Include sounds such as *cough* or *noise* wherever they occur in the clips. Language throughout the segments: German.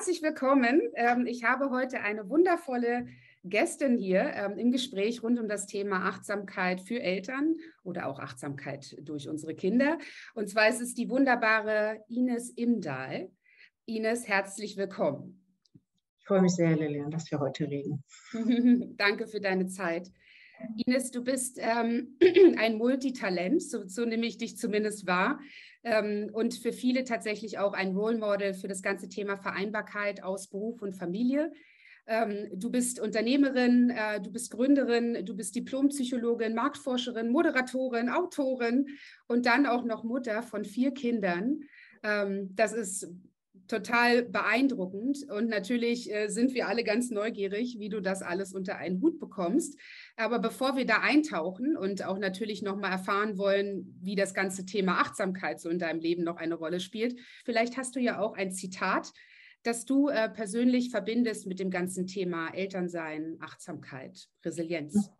Herzlich willkommen. Ähm, ich habe heute eine wundervolle Gästin hier ähm, im Gespräch rund um das Thema Achtsamkeit für Eltern oder auch Achtsamkeit durch unsere Kinder. Und zwar ist es die wunderbare Ines Imdahl. Ines, herzlich willkommen. Ich freue mich sehr, Lilian, dass wir heute reden. *laughs* Danke für deine Zeit. Ines, du bist ähm, *clears throat* ein Multitalent, so, so nehme ich dich zumindest wahr. Ähm, und für viele tatsächlich auch ein Role Model für das ganze Thema Vereinbarkeit aus Beruf und Familie. Ähm, du bist Unternehmerin, äh, du bist Gründerin, du bist Diplompsychologin, Marktforscherin, Moderatorin, Autorin und dann auch noch Mutter von vier Kindern. Ähm, das ist total beeindruckend. Und natürlich äh, sind wir alle ganz neugierig, wie du das alles unter einen Hut bekommst. Aber bevor wir da eintauchen und auch natürlich nochmal erfahren wollen, wie das ganze Thema Achtsamkeit so in deinem Leben noch eine Rolle spielt, vielleicht hast du ja auch ein Zitat, das du äh, persönlich verbindest mit dem ganzen Thema Elternsein, Achtsamkeit, Resilienz.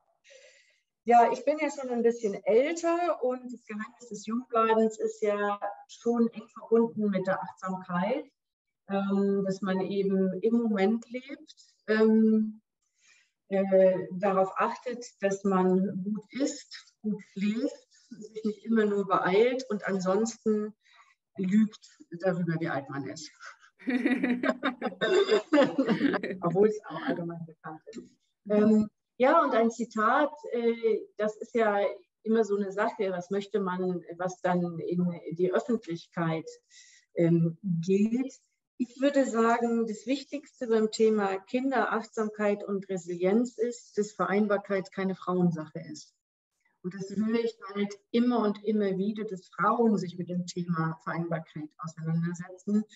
Ja, ich bin ja schon ein bisschen älter und das Geheimnis des Jungbleibens ist ja schon eng verbunden mit der Achtsamkeit, ähm, dass man eben im Moment lebt, ähm, äh, darauf achtet, dass man gut isst, gut schläft, sich nicht immer nur beeilt und ansonsten lügt darüber, wie alt man ist. *laughs* Obwohl es auch allgemein bekannt ist. Ähm, ja, und ein Zitat, äh, das ist ja immer so eine Sache, was möchte man, was dann in die Öffentlichkeit ähm, geht. Ich würde sagen, das Wichtigste beim Thema Kinderachtsamkeit und Resilienz ist, dass Vereinbarkeit keine Frauensache ist. Und das höre ich halt immer und immer wieder, dass Frauen sich mit dem Thema Vereinbarkeit auseinandersetzen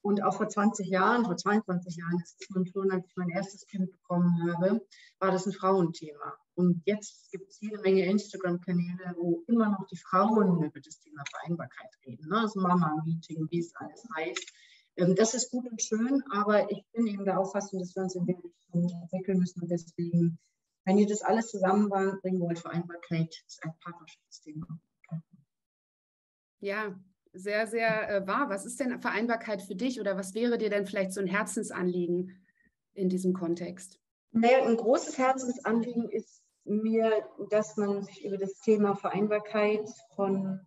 und auch vor 20 Jahren, vor 22 Jahren ist es schon, als ich mein erstes Kind bekommen habe, war das ein Frauenthema. Und jetzt gibt es jede Menge Instagram-Kanäle, wo immer noch die Frauen über das Thema Vereinbarkeit reden. Ne? Das Mama-Meeting, wie es alles heißt. Ähm, das ist gut und schön, aber ich bin eben der Auffassung, dass wir uns in der Richtung entwickeln müssen. Und deswegen, wenn ihr das alles zusammenbringen wollt, Vereinbarkeit ist ein Partnerschaftsthema. Ja, sehr, sehr äh, wahr. Was ist denn Vereinbarkeit für dich oder was wäre dir denn vielleicht so ein Herzensanliegen in diesem Kontext? Naja, ein großes Herzensanliegen ist mir, dass man sich über das Thema Vereinbarkeit von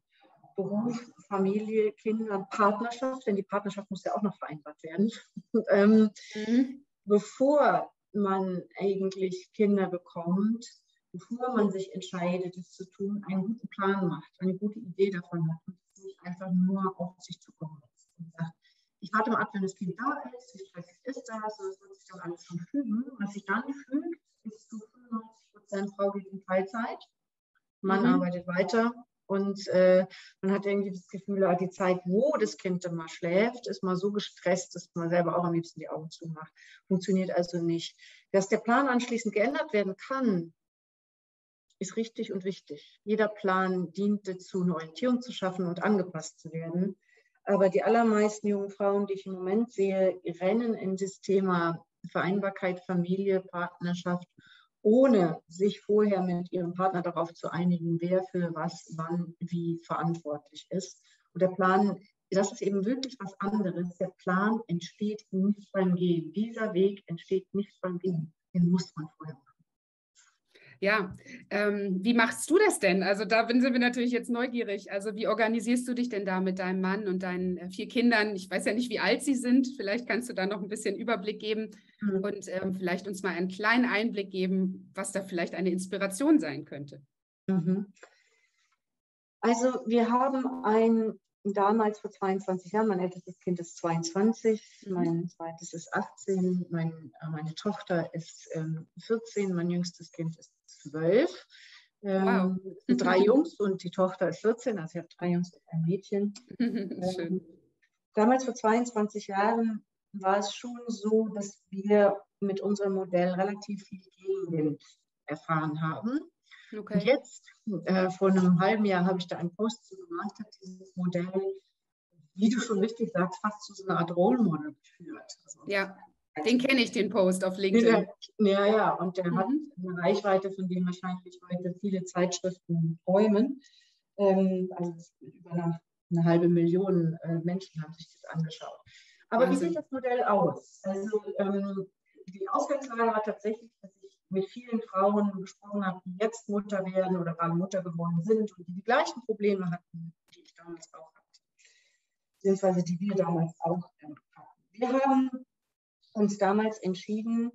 Beruf, Familie, Kindern, Partnerschaft, denn die Partnerschaft muss ja auch noch vereinbart werden, *laughs* ähm, mhm. bevor man eigentlich Kinder bekommt, bevor man sich entscheidet, es zu tun, einen guten Plan macht, eine gute Idee davon hat und nicht einfach nur auf sich zukommen lässt und sagt, ich warte mal ab, wenn das Kind da ist, wie stressig ist das, und es wird sich dann alles schon fügen. Was sich dann fügt, ist zu 95 Prozent Frau geht in Teilzeit, Mann mhm. arbeitet weiter und äh, man hat irgendwie das Gefühl, ah, die Zeit, wo das Kind dann mal schläft, ist mal so gestresst, dass man selber auch am liebsten die Augen zumacht. Funktioniert also nicht. Dass der Plan anschließend geändert werden kann, ist richtig und wichtig. Jeder Plan dient dazu, eine Orientierung zu schaffen und angepasst zu werden. Aber die allermeisten jungen Frauen, die ich im Moment sehe, rennen in das Thema Vereinbarkeit, Familie, Partnerschaft, ohne sich vorher mit ihrem Partner darauf zu einigen, wer für was, wann, wie verantwortlich ist. Und der Plan, das ist eben wirklich was anderes. Der Plan entsteht nicht beim Gehen. Dieser Weg entsteht nicht beim Gehen. Den muss man vorher machen. Ja, ähm, wie machst du das denn? Also da sind wir natürlich jetzt neugierig. Also wie organisierst du dich denn da mit deinem Mann und deinen äh, vier Kindern? Ich weiß ja nicht, wie alt sie sind. Vielleicht kannst du da noch ein bisschen Überblick geben mhm. und ähm, vielleicht uns mal einen kleinen Einblick geben, was da vielleicht eine Inspiration sein könnte. Mhm. Also wir haben ein damals vor 22 Jahren, mein ältestes Kind ist 22, mhm. mein zweites ist 18, mein, äh, meine Tochter ist ähm, 14, mein jüngstes Kind ist zwölf. Ähm, wow. drei Jungs und die Tochter ist 14, also ich habe drei Jungs und ein Mädchen. *laughs* ähm, damals vor 22 Jahren war es schon so, dass wir mit unserem Modell relativ viel Gegenwind erfahren haben. Okay. Und jetzt, äh, vor einem halben Jahr, habe ich da einen Post zu gemacht, habe dieses Modell, wie du schon richtig sagst, fast zu so einer Art Role Model geführt. Also, ja. Den kenne ich, den Post auf LinkedIn. Ja, ja, und der mhm. hat eine Reichweite, von dem wahrscheinlich heute viele Zeitschriften träumen. Ähm, also über eine, eine, halbe Million äh, Menschen haben sich das angeschaut. Aber Wahnsinn. wie sieht das Modell aus? Also ähm, die Ausgangslage war tatsächlich, dass mit vielen Frauen gesprochen habe, die jetzt Mutter werden oder gerade Mutter geworden sind und die die gleichen Probleme hatten, die ich damals auch hatte, beziehungsweise die wir damals auch hatten. Wir haben uns damals entschieden,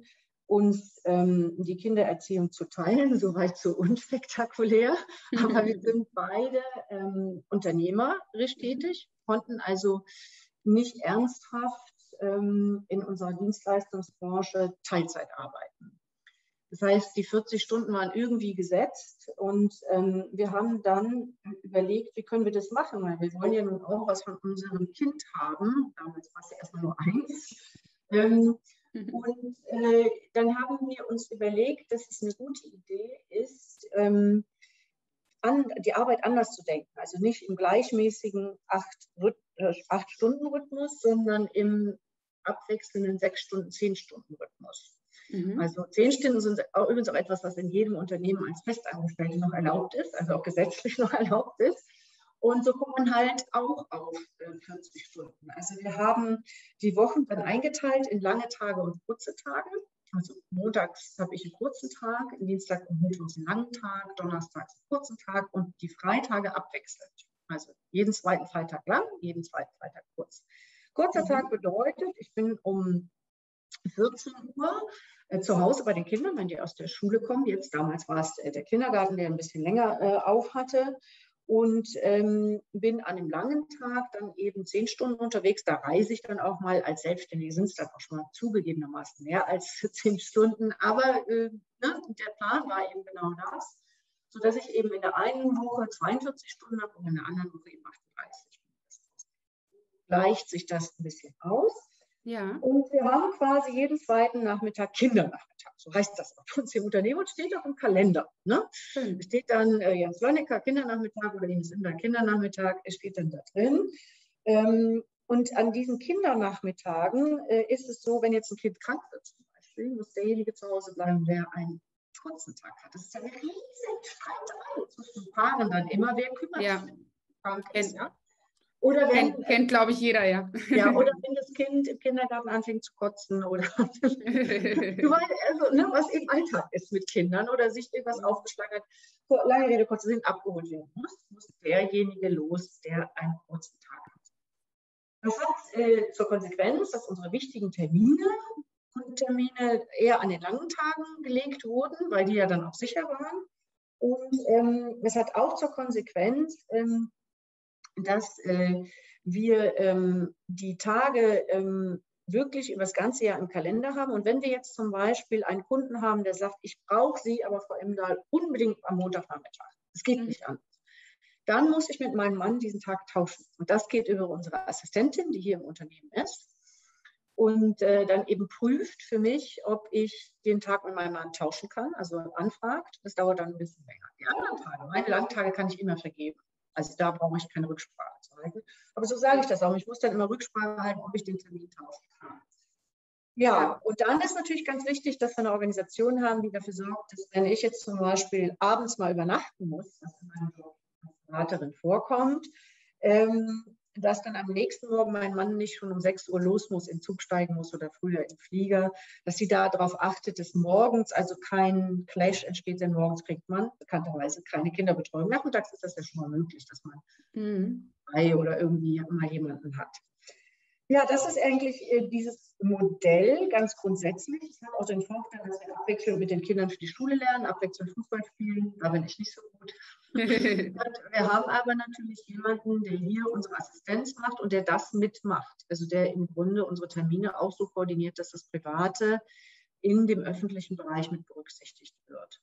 uns ähm, die Kindererziehung zu teilen, *laughs* soweit so unspektakulär. *laughs* Aber wir sind beide ähm, unternehmerisch tätig, konnten also nicht ernsthaft ähm, in unserer Dienstleistungsbranche Teilzeit arbeiten. Das heißt, die 40 Stunden waren irgendwie gesetzt und ähm, wir haben dann überlegt, wie können wir das machen, weil wir wollen ja nun auch was von unserem Kind haben. Damals war es ja erstmal nur eins. Ähm, mhm. Und äh, dann haben wir uns überlegt, dass es eine gute Idee ist, ähm, an, die Arbeit anders zu denken. Also nicht im gleichmäßigen Acht-Stunden-Rhythmus, acht sondern im abwechselnden sechs Stunden, zehn Stunden Rhythmus. Mhm. Also zehn Stunden sind auch, übrigens auch etwas, was in jedem Unternehmen als Festangestellte noch erlaubt ist, also auch gesetzlich *laughs* noch erlaubt ist. Und so kommt man halt auch auf 40 äh, Stunden. Also wir haben die Wochen dann eingeteilt in lange Tage und kurze Tage. Also montags habe ich einen kurzen Tag, Dienstag und Mittwoch einen langen Tag, donnerstags einen kurzen Tag und die Freitage abwechselnd. Also jeden zweiten Freitag lang, jeden zweiten Freitag kurz. Kurzer mhm. Tag bedeutet, ich bin um 14 Uhr zu Hause bei den Kindern, wenn die aus der Schule kommen. Jetzt damals war es äh, der Kindergarten, der ein bisschen länger äh, auf hatte. Und ähm, bin an einem langen Tag dann eben zehn Stunden unterwegs. Da reise ich dann auch mal. Als Selbstständige sind es dann auch schon mal zugegebenermaßen mehr als *laughs* zehn Stunden. Aber äh, ne, der Plan war eben genau das, sodass ich eben in der einen Woche 42 Stunden habe und in der anderen Woche eben 38 gleicht sich das ein bisschen aus. Ja. Und wir haben quasi jeden zweiten Nachmittag Kindernachmittag. So heißt das bei uns im Unternehmen und steht auch im Kalender. Ne? Hm. Steht dann äh, Jens Lonnecker Kindernachmittag oder Ines Inder Kindernachmittag, es steht dann da drin. Ähm, und an diesen Kindernachmittagen äh, ist es so, wenn jetzt ein Kind krank wird zum Beispiel, muss derjenige zu Hause bleiben, der einen kurzen Tag hat. Das ist eine riesen Streiterei zwischen Paaren dann immer, wer kümmert ja. sich krank ist. Ja? Oder wenn, kennt, kennt glaube ich, jeder, ja. Ja, *laughs* oder wenn das Kind im Kindergarten anfängt zu kotzen oder *laughs* also, ne, was im Alltag ist mit Kindern oder sich irgendwas aufgeschlagen hat. Lange Rede, kurze Sinn, abgeholt werden muss, muss derjenige los, der einen kurzen Tag hat. Das hat äh, zur Konsequenz, dass unsere wichtigen Termine, Kundentermine eher an den langen Tagen gelegt wurden, weil die ja dann auch sicher waren. Und ähm, es hat auch zur Konsequenz, ähm, dass äh, wir ähm, die Tage ähm, wirklich über das ganze Jahr im Kalender haben. Und wenn wir jetzt zum Beispiel einen Kunden haben, der sagt, ich brauche Sie aber Frau Emdahl unbedingt am Montagnachmittag, es geht mhm. nicht anders, dann muss ich mit meinem Mann diesen Tag tauschen. Und das geht über unsere Assistentin, die hier im Unternehmen ist. Und äh, dann eben prüft für mich, ob ich den Tag mit meinem Mann tauschen kann, also anfragt. Das dauert dann ein bisschen länger. Die anderen Tage, meine Langtage kann ich immer vergeben. Also da brauche ich keine Rücksprache zu halten. Aber so sage ich das auch. Ich muss dann immer Rücksprache halten, ob ich den Termin tauschen kann. Ja, und dann ist natürlich ganz wichtig, dass wir eine Organisation haben, die dafür sorgt, dass wenn ich jetzt zum Beispiel abends mal übernachten muss, Job als Beraterin vorkommt, ähm, dass dann am nächsten Morgen mein Mann nicht schon um 6 Uhr los muss, in Zug steigen muss oder früher im Flieger, dass sie da darauf achtet, dass morgens also kein Clash entsteht, denn morgens kriegt man bekannterweise keine Kinderbetreuung. Nachmittags ist das ja schon mal möglich, dass man mhm. oder irgendwie mal jemanden hat. Ja, das ist eigentlich äh, dieses Modell ganz grundsätzlich. Ich habe auch den Vorteil, dass wir abwechselnd mit den Kindern für die Schule lernen, abwechselnd Fußball spielen. Da bin ich nicht so gut. *laughs* wir haben aber natürlich jemanden, der hier unsere Assistenz macht und der das mitmacht. Also der im Grunde unsere Termine auch so koordiniert, dass das Private in dem öffentlichen Bereich mit berücksichtigt wird.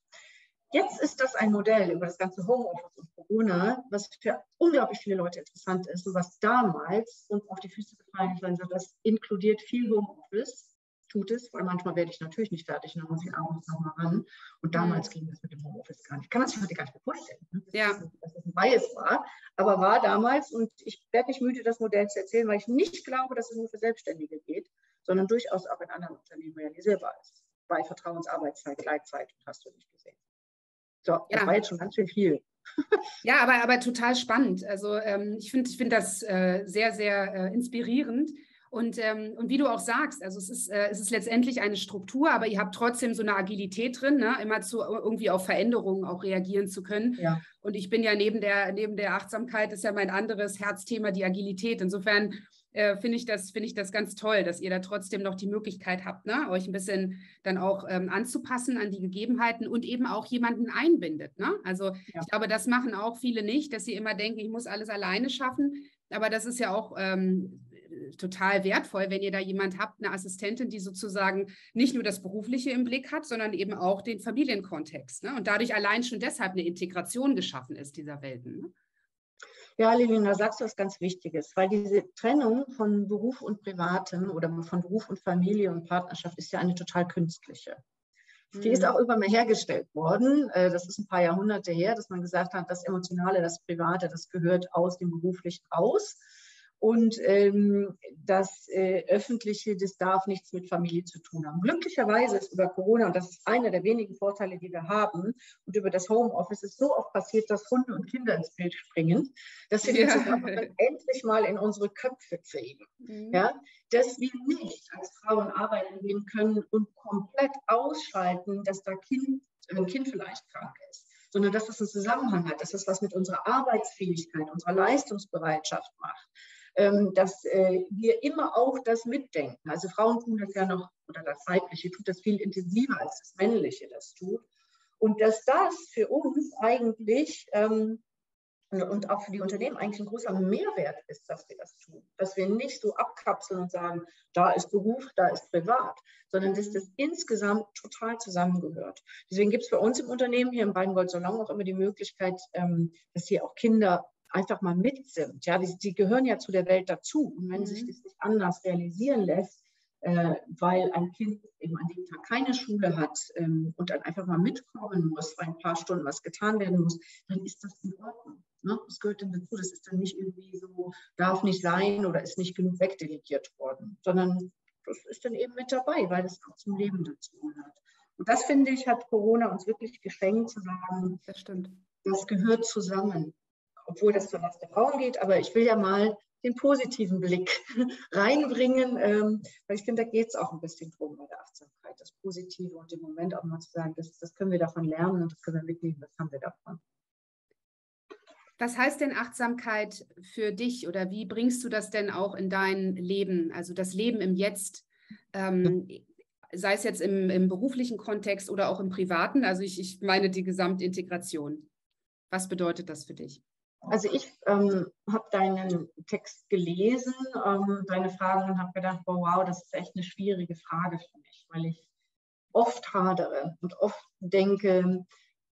Jetzt ist das ein Modell über das ganze Homeoffice und Corona, was für unglaublich viele Leute interessant ist und was damals uns auf die Füße gefallen ist, weil das inkludiert viel Homeoffice, tut es, weil manchmal werde ich natürlich nicht fertig und dann muss ich abends nochmal ran. Und damals ging das mit dem Homeoffice gar nicht. Kann man sich heute gar nicht mehr vorstellen, ne? dass, ja. das, dass das ein Bias war, aber war damals und ich werde nicht müde, das Modell zu erzählen, weil ich nicht glaube, dass es nur für Selbstständige geht, sondern durchaus auch in anderen Unternehmen realisierbar ist. Bei Vertrauensarbeitszeit, Gleitzeit, hast du nicht gesehen. So, das ja. war jetzt schon ganz schön viel. *laughs* Ja, aber, aber total spannend. Also ähm, ich finde ich find das äh, sehr, sehr äh, inspirierend. Und, ähm, und wie du auch sagst, also es ist, äh, es ist letztendlich eine Struktur, aber ihr habt trotzdem so eine Agilität drin, ne? immer zu irgendwie auf Veränderungen auch reagieren zu können. Ja. Und ich bin ja neben der, neben der Achtsamkeit ist ja mein anderes Herzthema, die Agilität. Insofern äh, finde ich, das, find ich das ganz toll, dass ihr da trotzdem noch die Möglichkeit habt, ne? euch ein bisschen dann auch ähm, anzupassen an die Gegebenheiten und eben auch jemanden einbindet. Ne? Also ja. ich glaube, das machen auch viele nicht, dass sie immer denken, ich muss alles alleine schaffen. Aber das ist ja auch ähm, total wertvoll, wenn ihr da jemand habt, eine Assistentin, die sozusagen nicht nur das Berufliche im Blick hat, sondern eben auch den Familienkontext. Ne? Und dadurch allein schon deshalb eine Integration geschaffen ist dieser Welten. Ne? Ja, Lilian, da sagst du was ganz Wichtiges, weil diese Trennung von Beruf und Privatem oder von Beruf und Familie und Partnerschaft ist ja eine total künstliche. Die ist mhm. auch irgendwann mal hergestellt worden. Äh, das ist ein paar Jahrhunderte her, dass man gesagt hat, das Emotionale, das Private, das gehört aus dem Beruflichen raus. Und ähm, das äh, Öffentliche, das darf nichts mit Familie zu tun haben. Glücklicherweise ist über Corona, und das ist einer der wenigen Vorteile, die wir haben, und über das Homeoffice ist so oft passiert, dass Hunde und Kinder ins Bild springen, dass wir ja. den endlich mal in unsere Köpfe kriegen. Mhm. Ja? Dass wir nicht als Frauen arbeiten gehen können und komplett ausschalten, dass da kind, ein Kind vielleicht krank ist sondern dass das einen Zusammenhang hat, dass das was mit unserer Arbeitsfähigkeit, unserer Leistungsbereitschaft macht dass äh, wir immer auch das mitdenken. Also Frauen tun das ja noch, oder das Weibliche tut das viel intensiver, als das Männliche das tut. Und dass das für uns eigentlich ähm, und auch für die Unternehmen eigentlich ein großer Mehrwert ist, dass wir das tun. Dass wir nicht so abkapseln und sagen, da ist Beruf, da ist privat, sondern dass das insgesamt total zusammengehört. Deswegen gibt es bei uns im Unternehmen hier im Baden-Gold Salon auch immer die Möglichkeit, ähm, dass hier auch Kinder einfach mal mit sind. Ja, die, die gehören ja zu der Welt dazu. Und wenn mhm. sich das nicht anders realisieren lässt, äh, weil ein Kind eben an dem Tag keine Schule hat ähm, und dann einfach mal mitkommen muss, weil ein paar Stunden was getan werden muss, dann ist das in Ordnung. Ne? Das gehört dann dazu. Das ist dann nicht irgendwie so, darf nicht sein oder ist nicht genug wegdelegiert worden, sondern das ist dann eben mit dabei, weil es auch zum Leben dazu gehört. Und das finde ich, hat Corona uns wirklich geschenkt zu sagen, das stimmt. Das gehört zusammen obwohl das zur Last der Frauen geht. Aber ich will ja mal den positiven Blick *laughs* reinbringen, ähm, weil ich finde, da geht es auch ein bisschen drum bei der Achtsamkeit, das Positive und im Moment auch mal zu sagen, das, das können wir davon lernen und das können wir mitnehmen, das haben wir davon. Was heißt denn Achtsamkeit für dich oder wie bringst du das denn auch in dein Leben, also das Leben im Jetzt, ähm, sei es jetzt im, im, beruflichen Kontext oder auch im privaten? Also ich, ich meine die Gesamtintegration. Was bedeutet das für dich? Also ich ähm, habe deinen Text gelesen, ähm, deine Fragen und habe gedacht, wow, das ist echt eine schwierige Frage für mich, weil ich oft hadere und oft denke,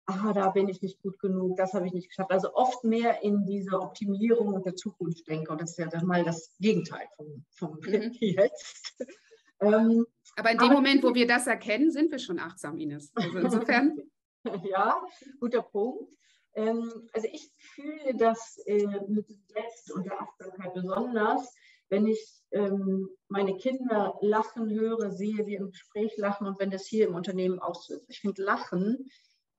ah, da bin ich nicht gut genug, das habe ich nicht geschafft. Also oft mehr in diese Optimierung und der Zukunft denke. Und das ist ja dann mal das Gegenteil vom, vom mhm. jetzt. *laughs* ähm, aber in dem aber, Moment, wo wir das erkennen, sind wir schon achtsam, Ines. Also insofern. *laughs* ja, guter Punkt. Ähm, also ich fühle das äh, mit Selbst und der Achtsamkeit besonders, wenn ich ähm, meine Kinder lachen höre, sehe, wie im Gespräch lachen und wenn das hier im Unternehmen auch so ist. Ich finde Lachen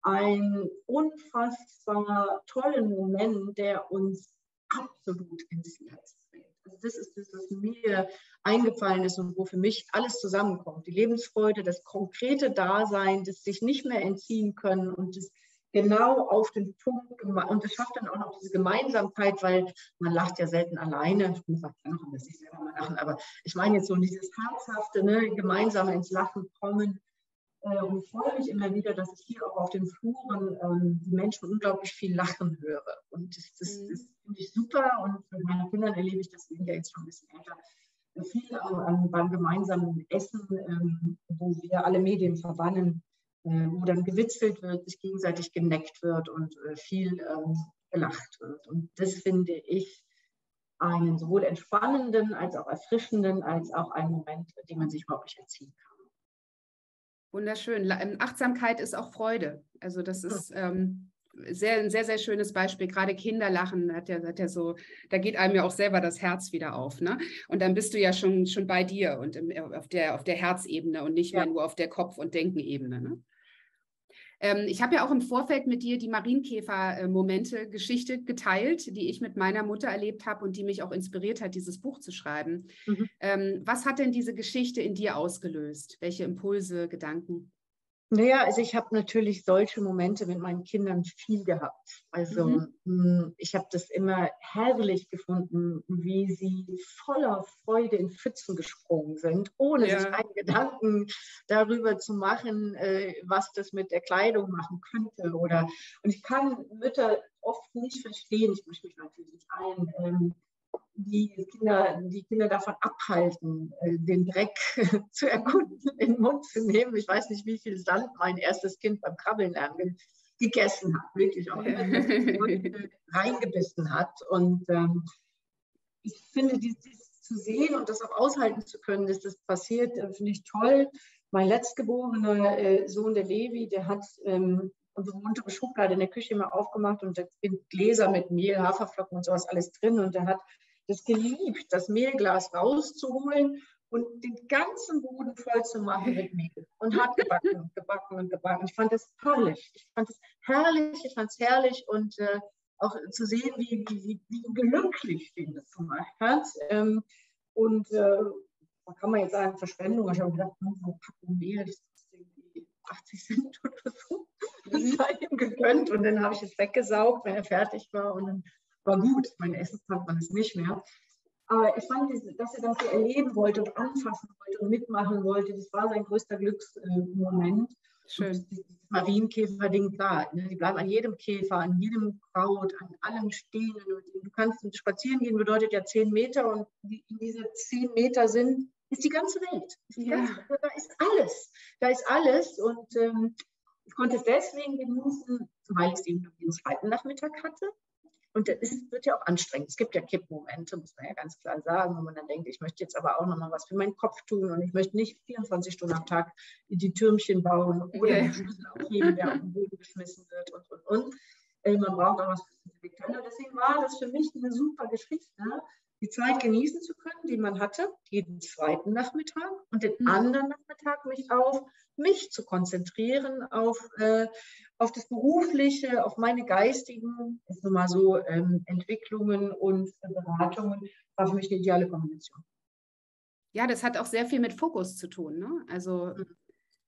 einen unfassbar tollen Moment, der uns absolut ins Herz bringt. Also das ist das, was mir eingefallen ist und wo für mich alles zusammenkommt. Die Lebensfreude, das konkrete Dasein, das sich nicht mehr entziehen können und das genau auf den Punkt und es schafft dann auch noch diese Gemeinsamkeit, weil man lacht ja selten alleine. Ich muss auch noch ein bisschen selber mal lachen, aber ich meine jetzt so dieses herzhafte, ne, gemeinsam ins Lachen kommen. Äh, und ich freue mich immer wieder, dass ich hier auch auf den Fluren ähm, die Menschen unglaublich viel lachen höre. Und das, das, mhm. das finde ich super. Und mit meinen Kindern erlebe ich das, die sind ja jetzt schon ein bisschen älter, viel an, beim gemeinsamen Essen, ähm, wo wir alle Medien verbannen äh, wo dann gewitzelt wird, sich gegenseitig geneckt wird und äh, viel ähm, gelacht wird. Und das finde ich einen sowohl entspannenden als auch erfrischenden, als auch einen Moment, den man sich überhaupt nicht entziehen kann. Wunderschön. Ähm, Achtsamkeit ist auch Freude. Also das ist ähm, sehr, ein sehr, sehr schönes Beispiel. Gerade Kinder lachen, hat ja, hat ja so, da geht einem ja auch selber das Herz wieder auf. Ne? Und dann bist du ja schon, schon bei dir und im, auf, der, auf der Herzebene und nicht ja. mehr nur auf der Kopf- und Denkenebene. Ne? Ähm, ich habe ja auch im Vorfeld mit dir die Marienkäfer-Momente-Geschichte geteilt, die ich mit meiner Mutter erlebt habe und die mich auch inspiriert hat, dieses Buch zu schreiben. Mhm. Ähm, was hat denn diese Geschichte in dir ausgelöst? Welche Impulse, Gedanken? Naja, also ich habe natürlich solche Momente mit meinen Kindern viel gehabt. Also mhm. Hm, ich habe das immer herrlich gefunden, wie sie voller Freude in Pfützen gesprungen sind, ohne ja. sich einen Gedanken darüber zu machen, äh, was das mit der Kleidung machen könnte. Oder und ich kann Mütter oft nicht verstehen, ich mische mich natürlich nicht ein. Die Kinder, die Kinder davon abhalten, äh, den Dreck *laughs* zu erkunden, in den Mund zu nehmen. Ich weiß nicht, wie viel Sand mein erstes Kind beim Krabbeln lernen gegessen hat, wirklich auch immer reingebissen hat. Und ähm, ich finde, dieses zu sehen und das auch aushalten zu können, dass das passiert, äh, finde ich toll. Mein letztgeborener äh, Sohn, der Levi, der hat ähm, unsere untere Schublade in der Küche immer aufgemacht und da sind Gläser mit Mehl, Haferflocken und sowas alles drin. Und er hat das geliebt, das Mehlglas rauszuholen und den ganzen Boden voll zu machen mit Mehl und hat gebacken und *laughs* gebacken und gebacken. Ich fand das herrlich. Ich fand es herrlich, ich fand es herrlich und äh, auch zu sehen, wie, wie, wie glücklich den das gemacht hat. Ähm, und äh, da kann man jetzt sagen, Verschwendung. Ich habe gedacht, hm, so Packung Mehl, das kostet irgendwie 80 Cent oder so. *laughs* Das sei ihm gegönnt und dann habe ich es weggesaugt, wenn er fertig war und dann war gut. Mein Essen fand man es nicht mehr. Aber ich fand, dass er das so erleben wollte und anfassen wollte und mitmachen wollte, das war sein größter Glücksmoment. Schön. Das Marienkäfer-Ding, klar, ne? die bleiben an jedem Käfer, an jedem Kraut, an allem stehen. Du kannst spazieren gehen, bedeutet ja zehn Meter und in diese zehn Meter sind, ist die ganze Welt. Die ja. ganze, da ist alles. Da ist alles und ähm, ich konnte es deswegen genießen, weil ich es eben den zweiten Nachmittag hatte. Und es wird ja auch anstrengend. Es gibt ja Kippmomente, muss man ja ganz klar sagen, wo man dann denkt, ich möchte jetzt aber auch nochmal was für meinen Kopf tun und ich möchte nicht 24 Stunden am Tag die Türmchen bauen oder den Schlüssel aufheben, der auf den Boden geschmissen wird und, und, und. Äh, man braucht auch was für die Kinder. Deswegen war das für mich eine super Geschichte, die Zeit genießen zu können, die man hatte, jeden zweiten Nachmittag und den mhm. anderen Nachmittag mich auf mich zu konzentrieren, auf, äh, auf das Berufliche, auf meine geistigen, ist nun mal so, ähm, Entwicklungen und Beratungen, war für mich eine ideale Kombination. Ja, das hat auch sehr viel mit Fokus zu tun. Ne? Also mhm.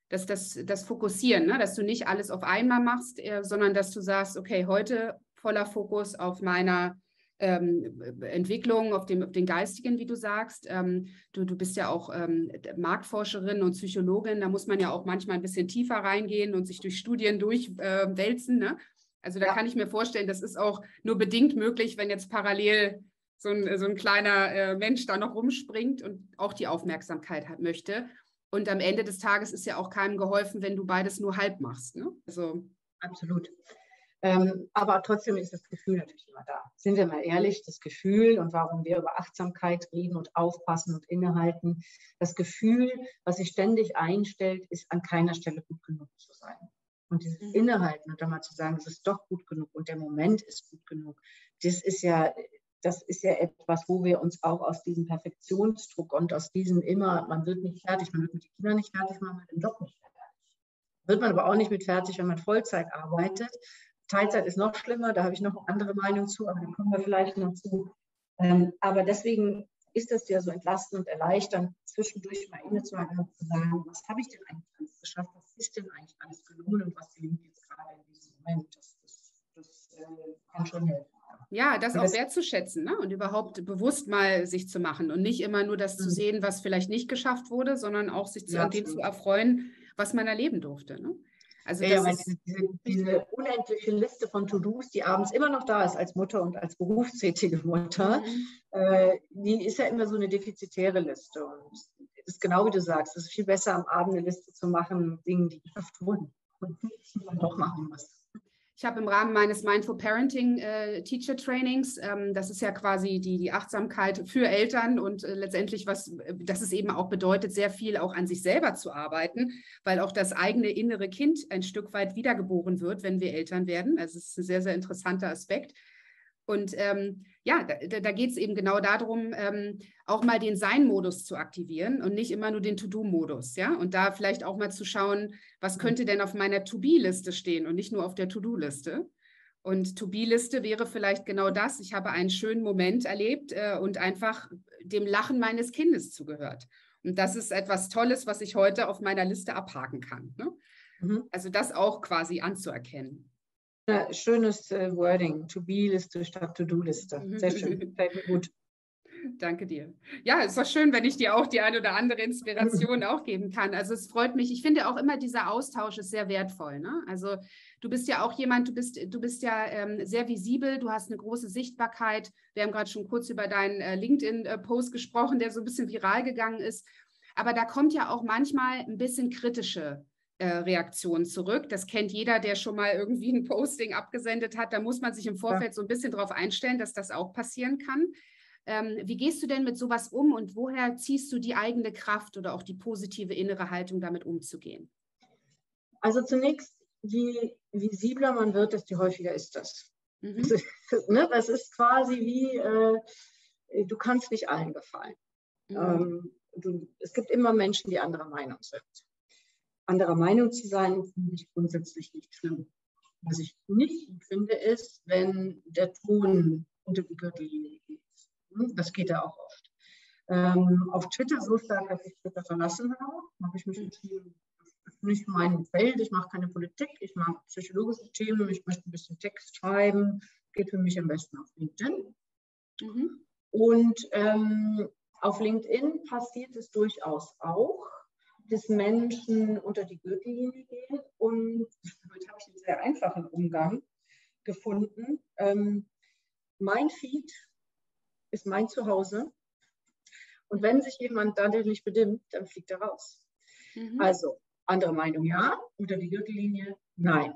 das, das, das Fokussieren, ne? dass du nicht alles auf einmal machst, äh, sondern dass du sagst, okay, heute voller Fokus auf meiner ähm, Entwicklung, auf, dem, auf den Geistigen, wie du sagst. Ähm, du, du bist ja auch ähm, Marktforscherin und Psychologin, da muss man ja auch manchmal ein bisschen tiefer reingehen und sich durch Studien durchwälzen. Äh, ne? Also da ja. kann ich mir vorstellen, das ist auch nur bedingt möglich, wenn jetzt parallel so ein, so ein kleiner äh, Mensch da noch rumspringt und auch die Aufmerksamkeit hat, möchte. Und am Ende des Tages ist ja auch keinem geholfen, wenn du beides nur halb machst. Ne? Also absolut. Ähm, aber trotzdem ist das Gefühl natürlich immer da. Sind wir mal ehrlich, das Gefühl und warum wir über Achtsamkeit reden und aufpassen und innehalten, das Gefühl, was sich ständig einstellt, ist an keiner Stelle gut genug zu sein. Und dieses mhm. Innehalten und dann mal zu sagen, es ist doch gut genug und der Moment ist gut genug, das ist ja, das ist ja etwas, wo wir uns auch aus diesem Perfektionsdruck und aus diesem immer, man wird nicht fertig, man wird mit den Kindern nicht fertig, man wird im Job nicht fertig. Wird man aber auch nicht mit fertig, wenn man Vollzeit arbeitet. Teilzeit ist noch schlimmer, da habe ich noch eine andere Meinung zu, aber da kommen wir vielleicht noch zu. Ähm, aber deswegen ist das ja so entlastend und erleichternd, zwischendurch mal innezuhalten und zu sagen, was habe ich denn eigentlich alles geschafft, was ist denn eigentlich alles gelungen und was gelingt jetzt gerade in diesem Moment. Das, das, das äh, kann schon helfen. Ja, das auch wertzuschätzen ne? und überhaupt bewusst mal sich zu machen und nicht immer nur das mhm. zu sehen, was vielleicht nicht geschafft wurde, sondern auch sich zu, ja, an dem zu erfreuen, was man erleben durfte. Ne? Also ja, ja diese, diese, unendliche Liste von To-Dos, die abends immer noch da ist als Mutter und als berufstätige Mutter, mhm. äh, die ist ja immer so eine defizitäre Liste. Und das ist genau wie du sagst, es ist viel besser, am Abend eine Liste zu machen, Dingen, die geschafft wurden und die man doch machen muss. Ich habe im Rahmen meines Mindful Parenting äh, Teacher Trainings, ähm, das ist ja quasi die, die Achtsamkeit für Eltern und äh, letztendlich, was äh, das es eben auch bedeutet, sehr viel auch an sich selber zu arbeiten, weil auch das eigene innere Kind ein Stück weit wiedergeboren wird, wenn wir Eltern werden. Also es ist ein sehr, sehr interessanter Aspekt. Und ähm, ja, da, da geht es eben genau darum, ähm, auch mal den Sein-Modus zu aktivieren und nicht immer nur den To-Do-Modus, ja. Und da vielleicht auch mal zu schauen, was könnte denn auf meiner To-Be-Liste stehen und nicht nur auf der To-Do-Liste. Und To-Be-Liste wäre vielleicht genau das. Ich habe einen schönen Moment erlebt äh, und einfach dem Lachen meines Kindes zugehört. Und das ist etwas Tolles, was ich heute auf meiner Liste abhaken kann. Ne? Mhm. Also das auch quasi anzuerkennen. Ja, schönes äh, Wording. To-Be-Liste statt To-Do-Liste. Sehr schön. Mir gut. Danke dir. Ja, es war schön, wenn ich dir auch die eine oder andere Inspiration *laughs* auch geben kann. Also es freut mich. Ich finde auch immer dieser Austausch ist sehr wertvoll. Ne? Also du bist ja auch jemand, du bist, du bist ja ähm, sehr visibel, du hast eine große Sichtbarkeit. Wir haben gerade schon kurz über deinen äh, LinkedIn-Post gesprochen, der so ein bisschen viral gegangen ist. Aber da kommt ja auch manchmal ein bisschen kritische äh, Reaktionen zurück. Das kennt jeder, der schon mal irgendwie ein Posting abgesendet hat. Da muss man sich im Vorfeld ja. so ein bisschen darauf einstellen, dass das auch passieren kann. Ähm, wie gehst du denn mit sowas um und woher ziehst du die eigene Kraft oder auch die positive innere Haltung, damit umzugehen? Also zunächst, je visibler man wird, desto häufiger ist das. Mhm. Das, *laughs* ist, ne, das ist quasi wie, äh, du kannst nicht allen gefallen. Mhm. Ähm, du, es gibt immer Menschen, die anderer Meinung sind. Anderer Meinung zu sein, finde ich grundsätzlich nicht schlimm. Was ich nicht finde, ist, wenn der Ton unter die Gürtellinie geht. Hm, das geht ja auch oft. Ähm, auf Twitter so stark, dass ich Twitter verlassen habe, habe ich mich entschieden, das ist nicht mein Feld, ich mache keine Politik, ich mache psychologische Themen, ich möchte ein bisschen Text schreiben, geht für mich am besten auf LinkedIn. Mhm. Und ähm, auf LinkedIn passiert es durchaus auch, dass Menschen unter die Gürtellinie gehen und *laughs* damit habe ich einen sehr einfachen Umgang gefunden. Ähm, mein Feed ist mein Zuhause. Und wenn sich jemand dadurch nicht bedimmt, dann fliegt er raus. Mhm. Also, andere Meinung ja, unter die Gürtellinie nein.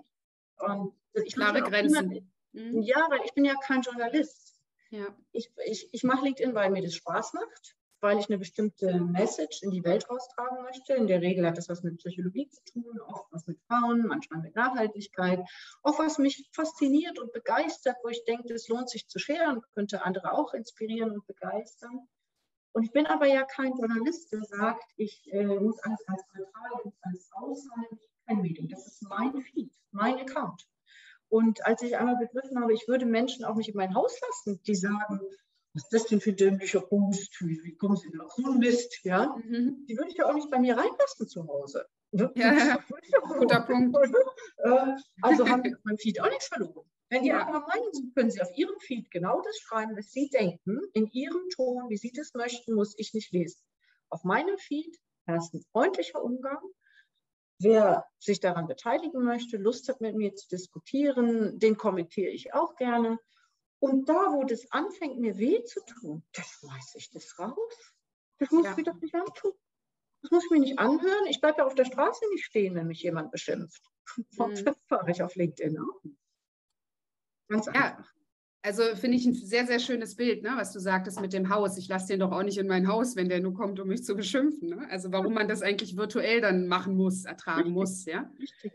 Und ich Klare Grenzen. Niemand, mhm. Ja, weil ich bin ja kein Journalist. Ja. Ich, ich, ich mache LinkedIn, weil mir das Spaß macht, weil ich eine bestimmte Message in die Welt raustragen möchte. In der Regel hat das was mit Psychologie zu tun, oft was mit Frauen, manchmal mit Nachhaltigkeit, oft was mich fasziniert und begeistert, wo ich denke, es lohnt sich zu scheren, könnte andere auch inspirieren und begeistern. Und ich bin aber ja kein Journalist, der sagt, ich äh, muss alles als neutral, ich muss alles aushalten, kein Medium. Das ist mein Feed, mein Account. Und als ich einmal begriffen habe, ich würde Menschen auch nicht in mein Haus lassen, die sagen, was ist das denn für dämlicher Bumst? Wie, kommen Sie denn auf so einen Mist? Ja? Mhm. Die würde ich ja auch nicht bei mir reinlassen zu Hause. Ja, ja. guter Punkt. *laughs* Äh, also haben *laughs* wir beim Feed auch nichts verloren. Wenn die ja. anderer Meinung sind, können Sie auf Ihrem Feed genau das schreiben, was Sie denken, in Ihrem Ton, wie Sie das möchten, muss ich nicht lesen. Auf meinem Feed herrscht ein freundlicher Umgang. Wer sich daran beteiligen möchte, Lust hat, mit mir zu diskutieren, den kommentiere ich auch gerne. Und da, wo das anfängt, mir weh zu tun, das schmeiße ich das raus. Das muss ja. ich mir doch nicht antun. Das muss ich mir nicht anhören. Ich bleibe ja auf der Straße nicht stehen, wenn mich jemand beschimpft. Mhm. Das fahre ich auf LinkedIn auch. Ganz einfach. Ja. Also finde ich ein sehr, sehr schönes Bild, ne, was du sagtest mit dem Haus. Ich lasse den doch auch nicht in mein Haus, wenn der nur kommt, um mich zu beschimpfen. Ne? Also warum man das eigentlich virtuell dann machen muss, ertragen Richtig. muss. Ja? Richtig.